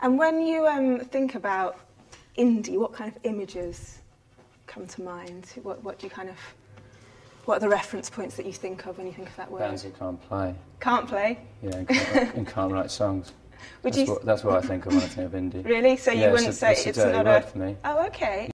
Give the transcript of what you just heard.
And when you um, think about indie, what kind of images come to mind? What, what do you kind of, what are the reference points that you think of when you think of that word? Bands who can't play, Can't play. yeah, and can't, and can't write songs. Would That's you what, that's what I think of when I think of indie. really? So you wouldn't a, say it's a it's not word a. for me. Oh, okay.